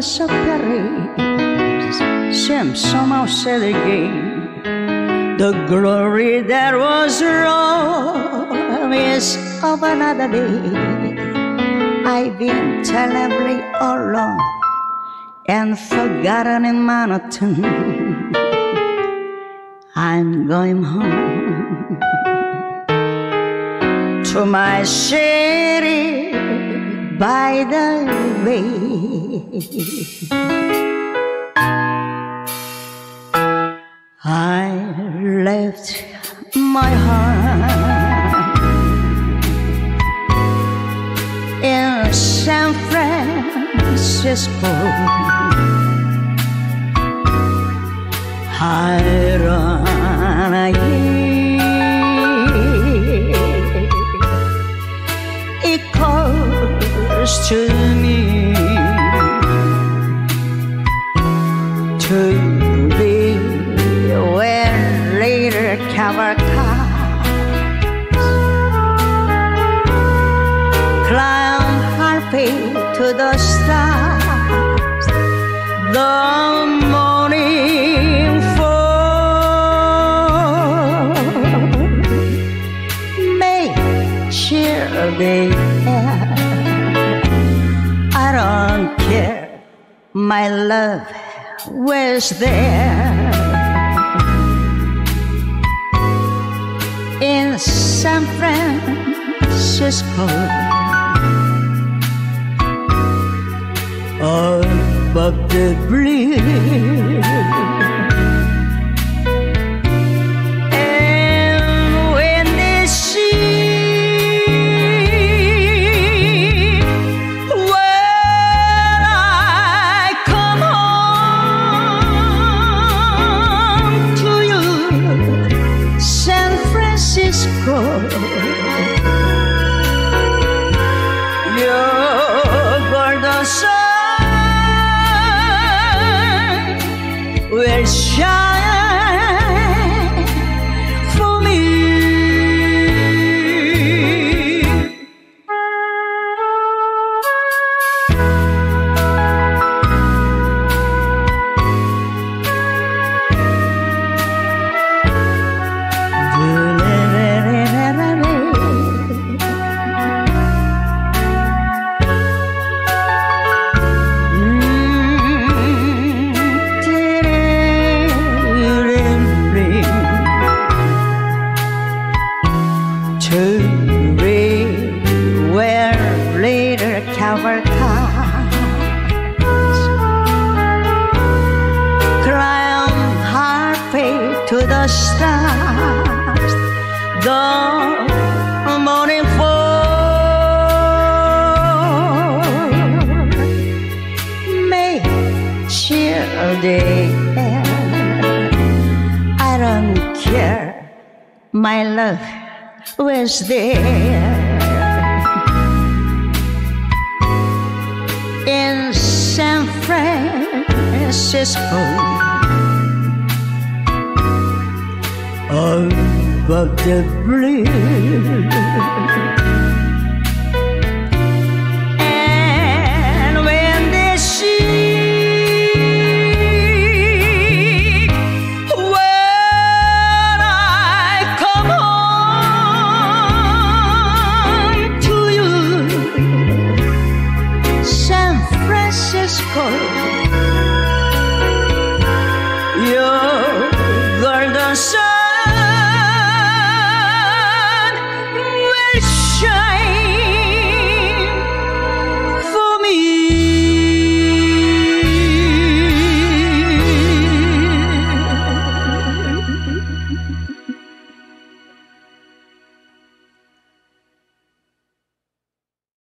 mesa Paris seems somehow said again. The glory that was Rome is of another day. I've been terribly alone and forgotten in monotone. I'm going home to my city by the way. I left my heart in San Francisco. I to be where later cover cars climb happy to the stars the morning may cheer the air my love was there in San Francisco. Above the bridge. Francisco. To be where later cover cars climb happy to the stars. The morning fall may cheer air. I don't care, my love was there in San Francisco. Above the bridge.